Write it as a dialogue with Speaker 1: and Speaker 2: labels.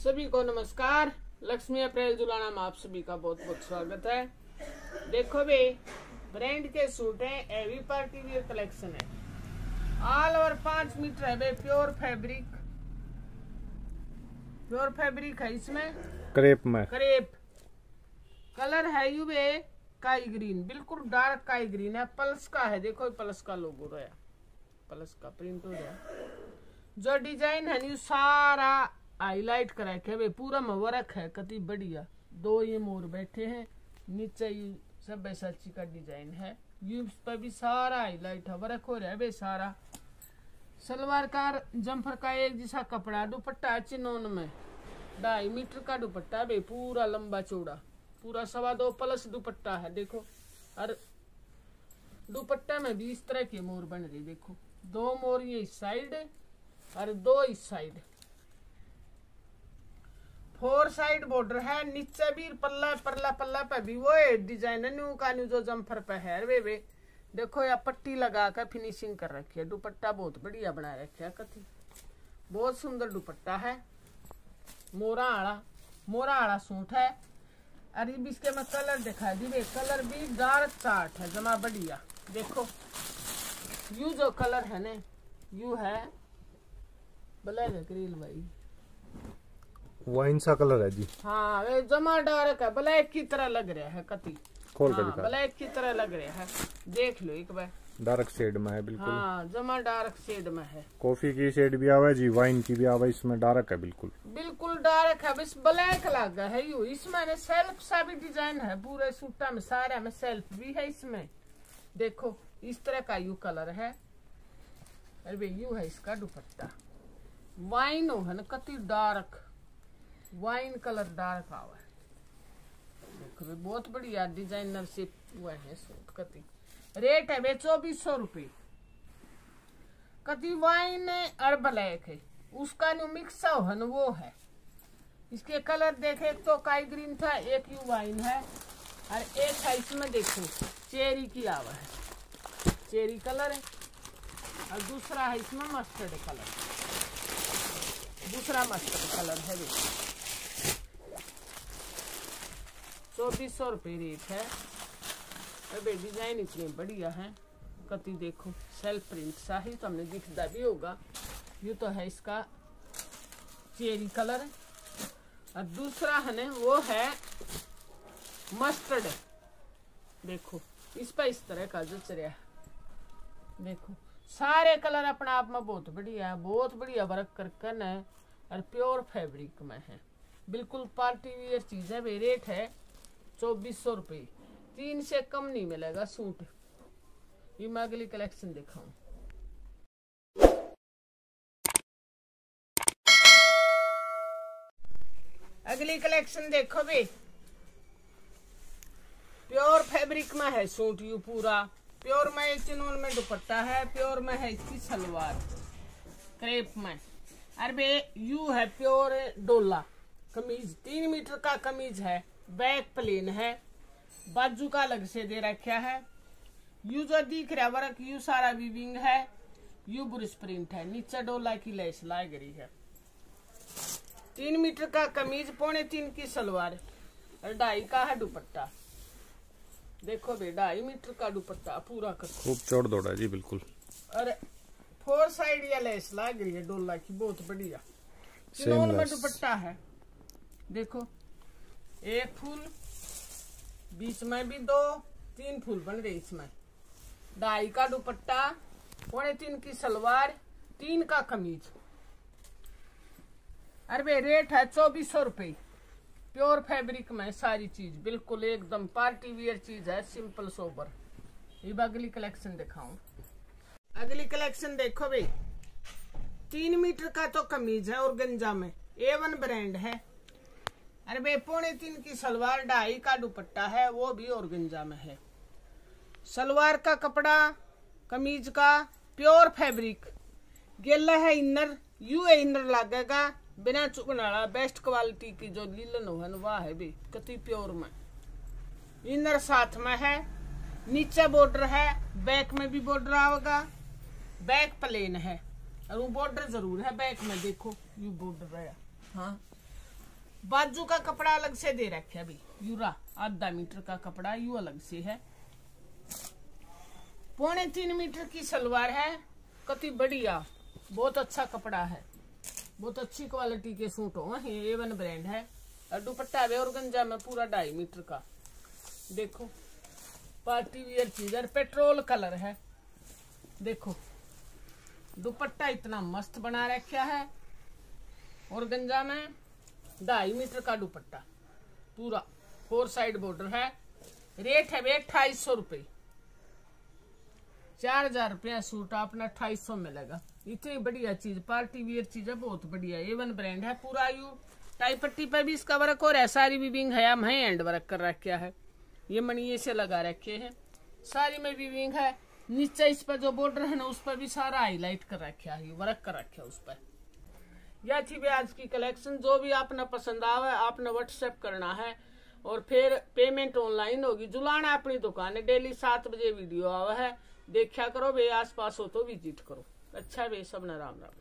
Speaker 1: सभी को नमस्कार। लक्ष्मी अप्रैल जुलाना में आप सभी का बहुत बहुत स्वागत है। देखो भी ब्रांड के सूट है एवी पार्टी वियर कलेक्शन है। ऑल ओवर पाँच मीटर है बे प्योर फैब्रिक। प्योर फैब्रिक है इसमें।
Speaker 2: क्रेप में।
Speaker 1: करेप। कलर है यू बे काई ग्रीन। बिल्कुल डार्क काई ग्रीन है पल्स का है। देखो पल्स का लोगो रहा पल्स का प्रिंट हो रहा जो डिज़ाइन है नी सारा हाईलाइट करा के बे पूरा में वर्क है कति बढ़िया। दो ये मोर बैठे हैं, नीचे ये सब बैसाची का डिज़ाइन है। यू पर भी सारा हाईलाइट है वर्क हो रहा है बे सारा। सलवार का जम्फर का एक जैसा कपड़ा, दुपट्टा है चिनोन में। ढाई मीटर का दुपट्टा बे पूरा लंबा चौड़ा। पूरा सवा दो प्लस दुपट्टा है, देखो। और दुपट्टा में भी इस तरह के मोर बन रही देखो। दो मोर ये इस साइड और दो इस साइड फोर साइड बॉर्डर है, नीचे भी पल्ला पल्ला पल्ला पे भी। वो डिज़ाइन है, न्यू का न्यू जो जम्फर पे है, वे वे। देखो या पट्टी लगा कर फिनिशिंग कर रखी है, दुपट्टा बहुत बढ़िया बना रखा है, कथी। बहुत सुंदर दुपट्टा है। मोरा आड़ा मोरा आड़ा सूट है। अरे इसके मैं कलर दिखा दी, वे। कलर भी डार्क चार्ट है, जमा बढ़िया। देखो, यू जो कलर है ना, यू है ब्लैक ग्रील, भाई।
Speaker 2: वाइन सा कलर है जी।
Speaker 1: हाँ वे जमा डार्क है ब्लैक की तरह लग रहा है कति।
Speaker 2: खोल कर
Speaker 1: हाँ
Speaker 2: दिखा
Speaker 1: ब्लैक की तरह लग रहा है। देख लो एक बार।
Speaker 2: डार्क शेड में है बिल्कुल।
Speaker 1: हाँ जमा डार्क शेड में है।
Speaker 2: कॉफ़ी की शेड भी आवे जी वाइन की भी आवे इसमें डार्क है बिल्कुल।
Speaker 1: बिल्कुल डार्क है बस ब्लैक लगा है यू। इसमें ना सेल्फ सा भी डिज़ाइन है पूरे सूटा में सारे में सेल्फ भी है इसमें। देखो इस तरह का यू कलर है। अरे यू है इसका दुपट्टा। वाइन हो है ना कति डार्क। वाइन कलर डार्क आवा है। बहुत बढ़िया डिज़ाइनर से हुआ है सूट कति रेट है वे चौबीस सौ रुपये कति वाइन और ब्लैक है। उसका जो मिक्स है ना वो है। इसके कलर देखे तो काई ग्रीन था, एक यू वाइन है। और एक है इसमें देखो चेरी की आवा है। चेरी कलर है। और दूसरा है इसमें मस्टर्ड कलर दूसरा मस्टर्ड कलर है, देखो। चौबीस सौ रुपये रेट है। अबे, डिज़ाइन इतने बढ़िया है। कति देखो सेल्फ प्रिंट सा ही तो हमने दिखता भी होगा। ये तो है इसका चेरी कलर। और दूसरा है ना, वो है मस्टर्ड देखो, इस पर इस तरह का जच रहा है। देखो, सारे कलर अपने आप में बहुत बढ़िया है, बहुत बढ़िया वर्क करके न, और प्योर फैब्रिक में है। बिल्कुल पार्टी वियर चीज़ है वे रेट है। चौबीस सौ रुपये। तीन से कम नहीं मिलेगा सूट। ये मैं अगली कलेक्शन दिखाऊँ। अगली कलेक्शन देखो भी। प्योर फैब्रिक में है सूट यू पूरा। प्योर में चिनोन में दुपट्टा है, प्योर में है इसकी सलवार। क्रेप में। अरे यू है प्योर डोला। कमीज, तीन मीटर का कमीज है। बैक प्लेन है। बाजू का अलग से दे रखा है। यू जो दिख रहा वर्क यू सारा वीविंग है। यू ब्रुश प्रिंट है। नीचे डोला की लेस लाई गई है। तीन मीटर का कमीज पौने तीन की सलवार। ढाई का है दुपट्टा। देखो बे ढाई मीटर का दुपट्टा पूरा कर।
Speaker 2: खूब चौड़ दौड़ा जी बिल्कुल।
Speaker 1: और फोर साइड या लेस लग रही है डोला की बहुत बढ़िया। में दुपट्टा है। देखो। एक फूल, बीच में भी दो, तीन फूल बन रहे इसमें। ढाई का दुपट्टा, पौने तीन की सलवार, तीन का कमीज। अरे रेट है चौबीस सौ रुपये। प्योर फैब्रिक में सारी चीज़, बिल्कुल एकदम पार्टी वियर चीज़ है, सिंपल सोबर। ये अगली कलेक्शन दिखाऊँ। अगली कलेक्शन देखो भाई। तीन मीटर का तो कमीज है और गंजा में। ए वन ब्रांड है। अरे भाई, पौने तीन की सलवार ढाई का दुपट्टा है, वो भी और में है। सलवार का कपड़ा, कमीज का, प्योर फैब्रिक। गेला है इनर, यू है इनर लगेगा। बिना चुकने वाला बेस्ट क्वालिटी की जो लीलन है वह है भी, कति प्योर में। इनर साथ में है, नीचे बॉर्डर है, बैक में भी बॉर्डर आएगा बैक प्लेन है, और वो बॉर्डर ज़रूर है, बैक में देखो, यू बॉर्डर है। हाँ। बाजू का कपड़ा अलग से दे रखे अभी। यूरा, आधा मीटर का कपड़ा, यू अलग से है। पौने तीन मीटर की सलवार है। कति बढ़िया, बहुत अच्छा कपड़ा है। बहुत अच्छी क्वालिटी के सूट हो। ये एवन ब्रांड है। और दुपट्टा है और गंजा में पूरा ढाई मीटर का। देखो, पार्टी वियर चीज़ और पेट्रोल कलर है। देखो, दुपट्टा इतना मस्त बना रखा है। और गंजा में ढाई मीटर का दुपट्टा। पूरा फोर साइड बॉर्डर है। रेट है भैया अट्ठाईस सौ रुपये चार हज़ार रुपया सूट अपना अट्ठाईस सौ मिलेगा इतनी बढ़िया चीज़, पार्टी वियर चीज़ है, बहुत बढ़िया। एवन ब्रांड है, पूरा यू। टाई पट्टी पर भी इसका वर्क और है सारी विविंग है, हम एंड वर्क कर रखा है। ये मणिये से लगा रखे हैं। सारी में विविंग है। नीचे इस पर जो बॉर्डर है ना, उस पर भी सारा हाईलाइट कर रखा है वर्क कर रखा है उस पर। थी भी आज की कलेक्शन जो भी आपने पसंद आवे, आपने व्हाट्सएप करना है। और फिर पेमेंट ऑनलाइन होगी। जुलाना अपनी दुकान है डेली सात बजे वीडियो आवा है। देखा करो, वे आस पास हो तो विज़िट करो। अच्छा वे सब न राम राम।